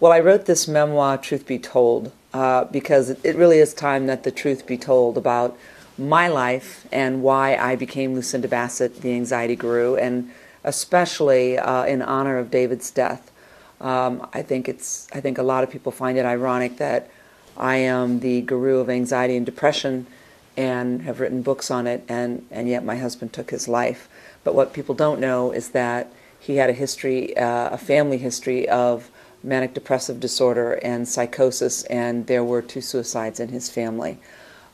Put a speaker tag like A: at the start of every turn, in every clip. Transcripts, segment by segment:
A: Well, I wrote this memoir, Truth Be Told, uh, because it really is time that the truth be told about my life and why I became Lucinda Bassett, the anxiety guru, and especially uh, in honor of David's death. Um, I think it's. I think a lot of people find it ironic that I am the guru of anxiety and depression, and have written books on it, and and yet my husband took his life. But what people don't know is that he had a history, uh, a family history of manic depressive disorder and psychosis, and there were two suicides in his family.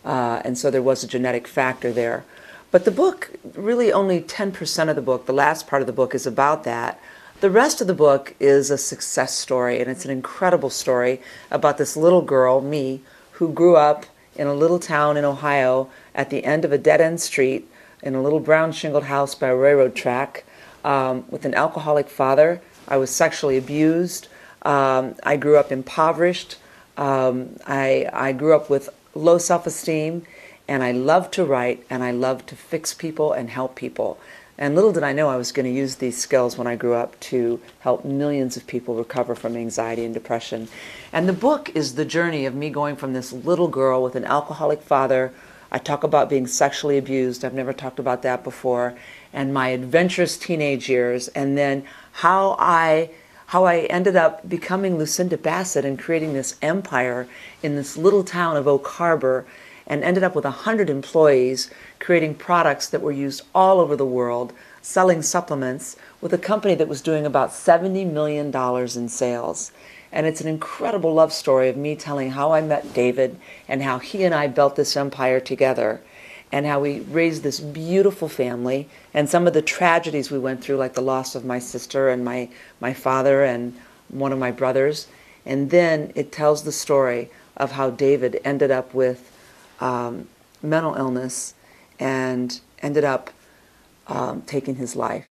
A: Uh, and so there was a genetic factor there. But the book, really only 10% of the book, the last part of the book is about that. The rest of the book is a success story, and it's an incredible story about this little girl, me, who grew up in a little town in Ohio at the end of a dead end street in a little brown shingled house by a railroad track um, with an alcoholic father. I was sexually abused. Um, I grew up impoverished. Um, I, I grew up with low self esteem, and I loved to write and I loved to fix people and help people. And little did I know I was going to use these skills when I grew up to help millions of people recover from anxiety and depression. And the book is the journey of me going from this little girl with an alcoholic father. I talk about being sexually abused, I've never talked about that before, and my adventurous teenage years, and then how I how I ended up becoming Lucinda Bassett and creating this empire in this little town of Oak Harbor and ended up with 100 employees creating products that were used all over the world, selling supplements with a company that was doing about $70 million in sales. And it's an incredible love story of me telling how I met David and how he and I built this empire together and how we raised this beautiful family and some of the tragedies we went through like the loss of my sister and my, my father and one of my brothers. And then it tells the story of how david ended up with um, mental illness and ended up um, taking his life